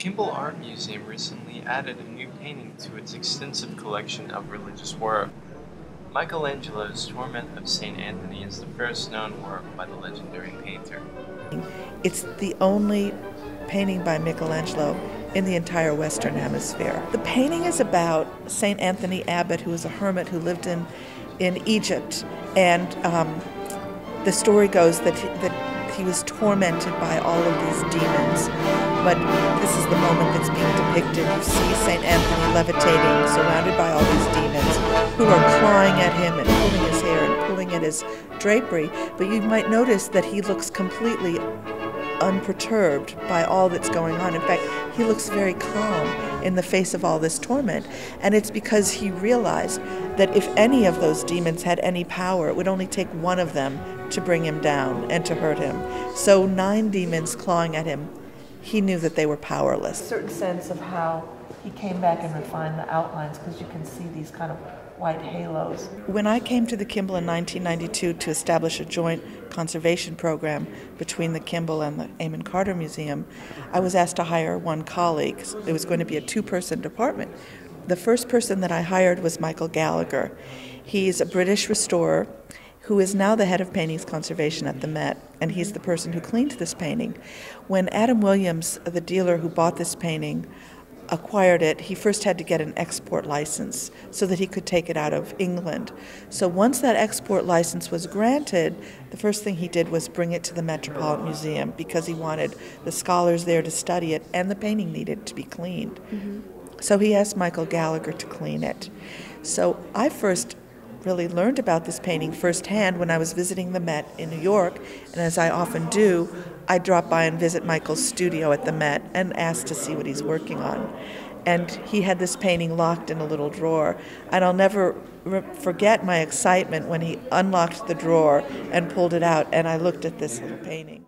Kimbell Art Museum recently added a new painting to its extensive collection of religious work. Michelangelo's Torment of St. Anthony is the first known work by the legendary painter. It's the only painting by Michelangelo in the entire Western Hemisphere. The painting is about St. Anthony Abbot, who was a hermit who lived in, in Egypt. And um, the story goes that that he was tormented by all of these demons. But this is the moment that's being depicted. You see St. Anthony levitating, surrounded by all these demons who are clawing at him and pulling his hair and pulling at his drapery. But you might notice that he looks completely unperturbed by all that's going on. In fact, he looks very calm in the face of all this torment. And it's because he realized that if any of those demons had any power, it would only take one of them to bring him down and to hurt him. So, nine demons clawing at him, he knew that they were powerless. A certain sense of how he came back and refined the outlines because you can see these kind of white halos. When I came to the Kimbell in 1992 to establish a joint conservation program between the Kimbell and the Amon Carter Museum, I was asked to hire one colleague. It was going to be a two person department. The first person that I hired was Michael Gallagher. He's a British restorer who is now the head of paintings conservation at the Met, and he's the person who cleaned this painting. When Adam Williams, the dealer who bought this painting, acquired it, he first had to get an export license so that he could take it out of England. So once that export license was granted, the first thing he did was bring it to the Metropolitan Museum because he wanted the scholars there to study it and the painting needed to be cleaned. Mm-hmm. So he asked Michael Gallagher to clean it. So I first really learned about this painting firsthand when I was visiting the Met in New York, and as I often do, I drop by and visit Michael's studio at the Met and ask to see what he's working on. And he had this painting locked in a little drawer, and I'll never forget my excitement when he unlocked the drawer and pulled it out, and I looked at this little painting.